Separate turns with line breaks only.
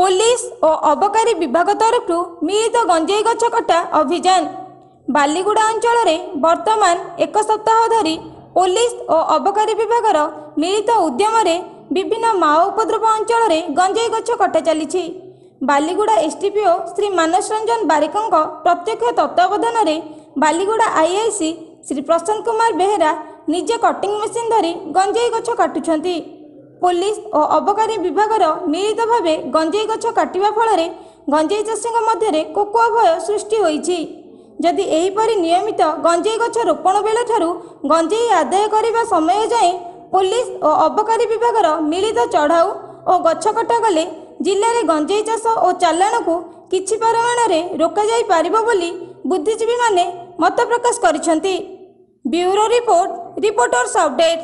Police ଓ ଅବକାରୀ ବିଭାଗ ତରଫରୁ ମିଳିତ ଗଞ୍ଜେଇ ଗଛ କଟା ଅଭିଯାନ। ବାଲିଗୁଡ଼ା ଅଞ୍ଚଳରେ ବର୍ତ୍ତମାନ ଏକ ସପ୍ତାହ ଧରି ପୋଲିସ ଓ ଅବକାରୀ ବିଭାଗର ମିଳିତ ଉଦ୍ୟମରେ ବିଭିନ୍ନ ମାଓ ଉପଦ୍ରବ ଅଞ୍ଚଳରେ ଗଞ୍ଜେଇ ଗଛ କଟା ଚାଲିଛି। ବାଲିଗୁଡ଼ା ଏସ୍ଟିପିଓ ଶ୍ରୀ ମାନସ ରଞ୍ଜନ ବାରିକଙ୍କ ପ୍ରତ୍ୟକ୍ଷ ତତ୍ତ୍ୱାବଧାନରେ ବାଲିଗୁଡ଼ା ଆଇଆଇସି ଶ୍ରୀ ପ୍ରଶାନ୍ତ କୁମାର ବେହେରା ନିଜେ କଟିଂ ମେସିନ୍ ଧରି ଗଞ୍ଜେଇ ଗଛ କାଟୁଛନ୍ତି। ପୋଲିସ ଓ ଅବକାରୀ ବିଭାଗର ମିଳିତ ଭାବେ ଗଞ୍ଜେଇ ଗଛ କାଟିବା ଫଳରେ ଗଞ୍ଜେଇ ଚାଷୀଙ୍କ ମଧ୍ୟରେ କୋକୁଆ ଭୟ ସୃଷ୍ଟି ହୋଇଛି। ଯଦି ଏହିପରି ନିୟମିତ ଗଞ୍ଜେଇ ଗଛ ରୋପଣ ବେଳଠାରୁ ଗଞ୍ଜେଇ ଆଦାୟ କରିବା ସମୟ ଯାଏଁ ପୋଲିସ ଓ ଅବକାରୀ ବିଭାଗର ମିଳିତ ଚଢ଼ାଉ ଓ ଗଛ କଟା ଗଲେ ଜିଲ୍ଲାରେ ଗଞ୍ଜେଇ ଚାଷ ଓ ଚାଲାଣକୁ କିଛି ପରିମାଣରେ ରୋକାଯାଇ ପାରିବ ବୋଲି ବୁଦ୍ଧିଜୀବୀମାନେ ମତ ପ୍ରକାଶ କରିଛନ୍ତି। Bureau report reporters update.